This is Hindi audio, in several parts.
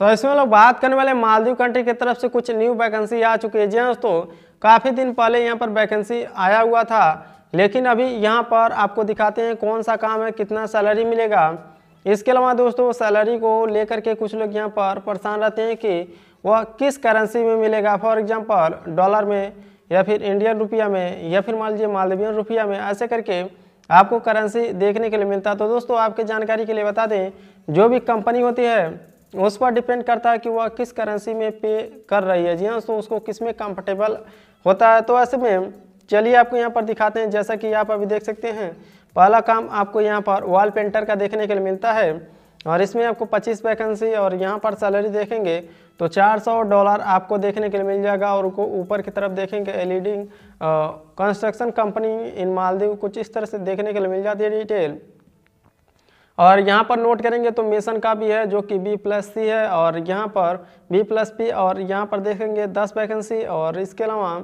तो इसमें लोग बात करने वाले मालदीव कंट्री की तरफ़ से कुछ न्यू वैकेंसी आ चुकी है। जी हाँ दोस्तों, काफ़ी दिन पहले यहाँ पर वैकेंसी आया हुआ था, लेकिन अभी यहाँ पर आपको दिखाते हैं कौन सा काम है, कितना सैलरी मिलेगा। इसके अलावा दोस्तों सैलरी को लेकर के कुछ लोग यहाँ पर परेशान रहते हैं कि वह किस करेंसी में मिलेगा। फॉर एग्ज़ाम्पल डॉलर में या फिर इंडियन रुपया में या फिर मान लीजिए मालदीवियन रुपया में, ऐसे करके आपको करेंसी देखने के लिए मिलता है। तो दोस्तों, आपके जानकारी के लिए बता दें, जो भी कंपनी होती है उस पर डिपेंड करता है कि वह किस करेंसी में पे कर रही है। जी हाँ तो उसको किसमें कंफर्टेबल होता है। तो ऐसे में चलिए आपको यहाँ पर दिखाते हैं। जैसा कि आप अभी देख सकते हैं, पहला काम आपको यहाँ पर वॉल पेंटर का देखने के लिए मिलता है और इसमें आपको 25 वैकेंसी और यहाँ पर सैलरी देखेंगे तो 400 डॉलर आपको देखने के लिए मिल जाएगा और उनको ऊपर की तरफ़ देखेंगे LED construction company in Maldives कुछ इस तरह से देखने के लिए मिल जाती है डिटेल और यहाँ पर नोट करेंगे तो मेसन का भी है, जो कि बी प्लस सी है, और यहाँ पर बी प्लस पी और यहाँ पर देखेंगे दस वैकेंसी और इसके अलावा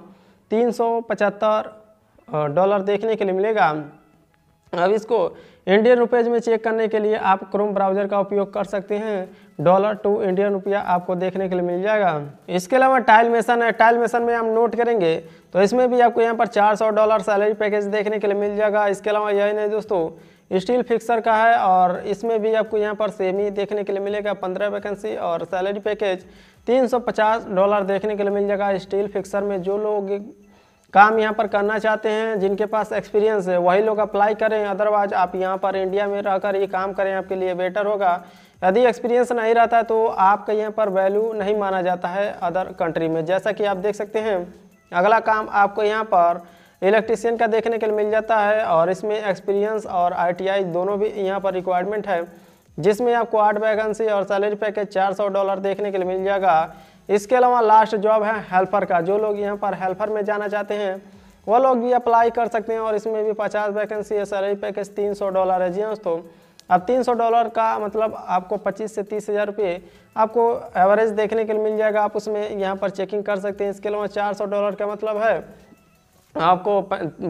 तीन सौ पचहत्तर डॉलर देखने के लिए मिलेगा। अब इसको इंडियन रुपीज़ में चेक करने के लिए आप क्रोम ब्राउज़र का उपयोग कर सकते हैं। डॉलर टू इंडियन रुपया आपको देखने के लिए मिल जाएगा। इसके अलावा टाइल मेसन है। टाइल मेसन में हम नोट करेंगे तो इसमें भी आपको यहाँ पर 400 डॉलर सैलरी पैकेज देखने के लिए मिल जाएगा। इसके अलावा यही नहीं दोस्तों स्टील फिक्सर का है और इसमें भी आपको यहाँ पर सेमी देखने के लिए मिलेगा पंद्रह वैकेंसी और सैलरी पैकेज तीन सौ पचास डॉलर देखने के लिए मिल जाएगा स्टील फिक्सर में। जो लोग काम यहाँ पर करना चाहते हैं, जिनके पास एक्सपीरियंस है, वही लोग अप्लाई करें। अदरवाइज़ आप यहाँ पर इंडिया में रहकर ये काम करें, आपके लिए बेटर होगा। यदि एक्सपीरियंस नहीं रहता है तो आपका यहाँ पर वैल्यू नहीं माना जाता है अदर कंट्री में। जैसा कि आप देख सकते हैं, अगला काम आपको यहाँ पर इलेक्ट्रीशियन का देखने के लिए मिल जाता है और इसमें एक्सपीरियंस और आईटीआई दोनों भी यहाँ पर रिक्वायरमेंट है, जिसमें आपको आठ वैकेंसी और सैलरी पैकेज चार सौ डॉलर देखने के लिए मिल जाएगा। इसके अलावा लास्ट जॉब है हेल्पर का, जो लोग यहाँ पर हेल्पर में जाना चाहते हैं, वो लोग भी अप्लाई कर सकते हैं और इसमें भी पचास वैकेंसी है सैलरी पैकेज तीन सौ डॉलर है। जी हाँ दोस्तों, अब तीन सौ डॉलर का मतलब आपको पच्चीस से तीस हज़ार रुपये आपको एवरेज देखने के लिए मिल जाएगा। आप उसमें यहाँ पर चेकिंग कर सकते हैं। इसके अलावा चार सौ डॉलर का मतलब है आपको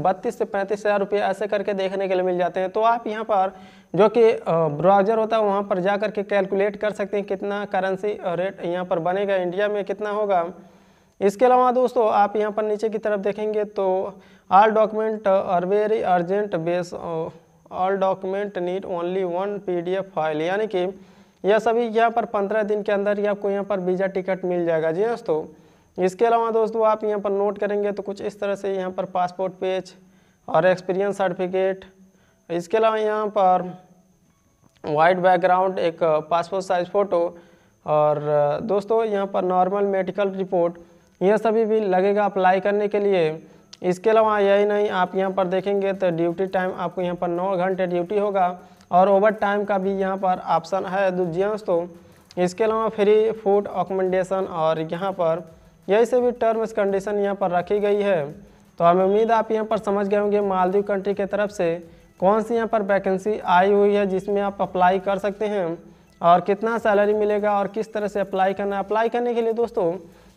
बत्तीस से पैंतीस हज़ार रुपये ऐसे करके देखने के लिए मिल जाते हैं। तो आप यहाँ पर, जो कि ब्राउज़र होता है, वहाँ पर जा कर के कैलकुलेट कर सकते हैं कितना करेंसी रेट यहाँ पर बनेगा, इंडिया में कितना होगा। इसके अलावा दोस्तों, आप यहाँ पर नीचे की तरफ़ देखेंगे तो all document are very urgent base all document need only one PDF file यानी कि यह सभी यहाँ पर पंद्रह दिन के अंदर ही आपको यहाँ पर वीज़ा टिकट मिल जाएगा। जी दोस्तों इसके अलावा दोस्तों, आप यहाँ पर नोट करेंगे तो कुछ इस तरह से यहाँ पर पासपोर्ट पेज और एक्सपीरियंस सर्टिफिकेट इसके अलावा यहाँ पर वाइट बैकग्राउंड एक पासपोर्ट साइज़ फ़ोटो और, दोस्तों, यहाँ पर नॉर्मल मेडिकल रिपोर्ट यह सभी भी लगेगा अप्लाई करने के लिए। इसके अलावा यही नहीं, आप यहाँ पर देखेंगे तो ड्यूटी टाइम आपको यहाँ पर नौ घंटे ड्यूटी होगा और ओवर टाइम का भी यहाँ पर ऑप्शन है जी दोस्तों। इसके अलावा फ्री फ़ूड अकोमोडेशन और यहाँ पर यही से भी टर्म्स कंडीशन यहाँ पर रखी गई है तो हमें उम्मीद आप यहाँ पर समझ गए होंगे मालदीव कंट्री की तरफ़ से कौन सी यहाँ पर वैकेंसी आई हुई है, जिसमें आप अप्लाई कर सकते हैं और कितना सैलरी मिलेगा और किस तरह से अप्लाई करना अप्लाई करने के लिए दोस्तों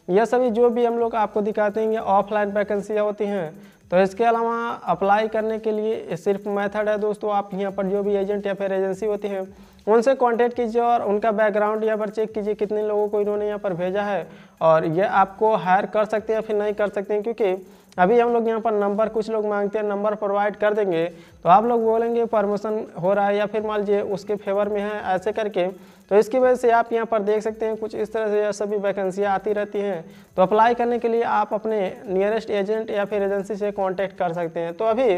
यह सभी जो भी हम लोग आपको दिखाते हैं, ये ऑफलाइन वैकेंसियाँ होती हैं। तो इसके अलावा अप्लाई करने के लिए सिर्फ़ मेथड है दोस्तों, आप यहाँ पर जो भी एजेंट या फिर एजेंसी होती हैं उनसे कांटेक्ट कीजिए और उनका बैकग्राउंड यहाँ पर चेक कीजिए कितने लोगों को इन्होंने यहाँ पर भेजा है। और ये आपको हायर कर सकते हैं फिर नहीं कर सकते हैं, क्योंकि अभी हम लोग यहाँ पर नंबर कुछ लोग मांगते हैं नंबर प्रोवाइड कर देंगे तो आप लोग बोलेंगे परमोशन हो रहा है या फिर मान लीजिए उसके फेवर में है, ऐसे करके। तो इसकी वजह से आप यहाँ पर देख सकते हैं कुछ इस तरह से यह सभी वैकेंसियाँ आती रहती हैं। तो अप्लाई करने के लिए आप अपने नियरेस्ट एजेंट या फिर एजेंसी से कॉन्टैक्ट कर सकते हैं। तो अभी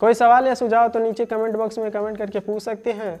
कोई सवाल या सुझाव तो नीचे कमेंट बॉक्स में कमेंट करके पूछ सकते हैं।